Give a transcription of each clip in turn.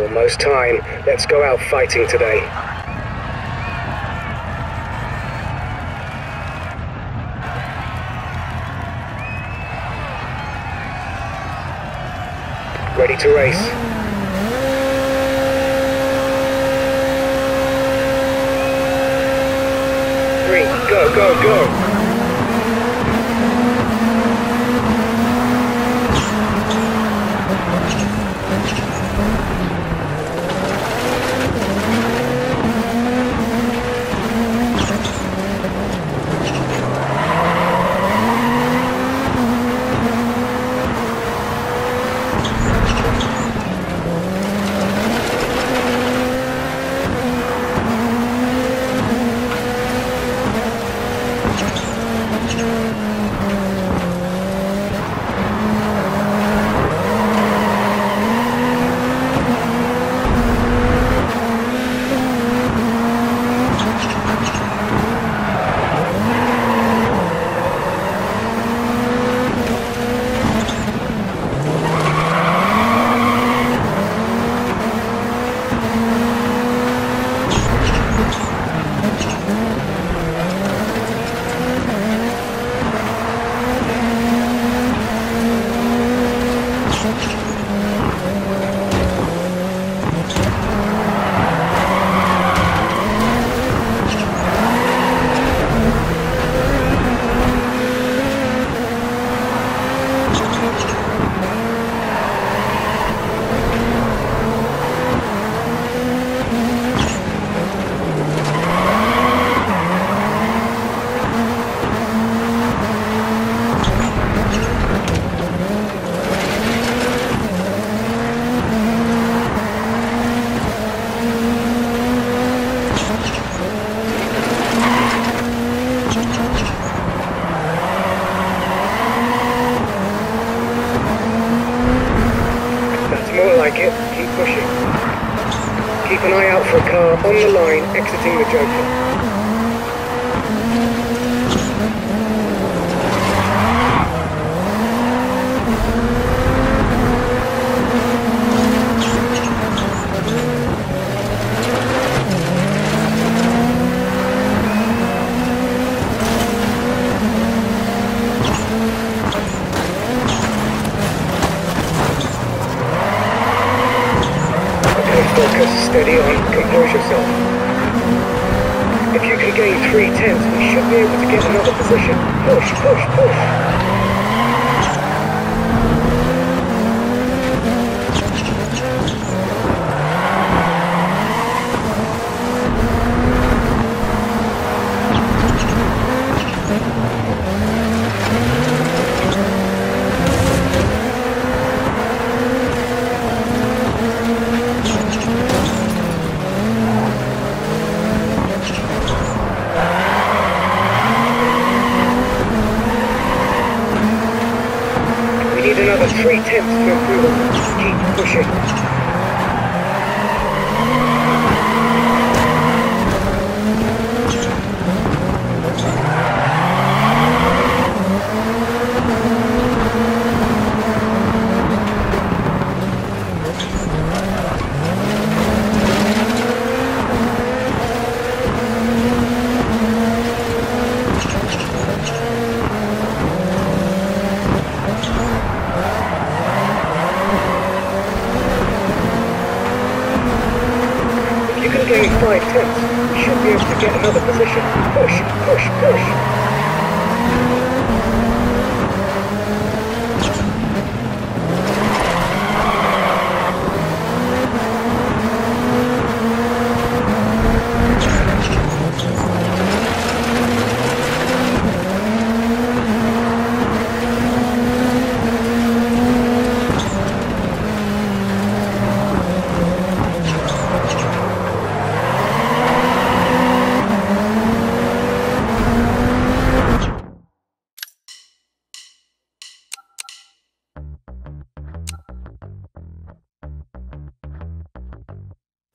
Almost time. Let's go out fighting today. Ready to race. Go, go, go! For a car on the line exiting the Joker. Focus, steady on, compose yourself. If you can gain three tenths, we should be able to get another position. Push, push, push. Need another three tenths to improve. Keep pushing. Gain five tenths, we should be able to get another position. Push, push, push.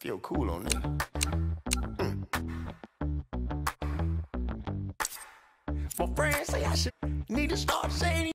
Feel cool on it. Hmm. My friends say I should need to start saying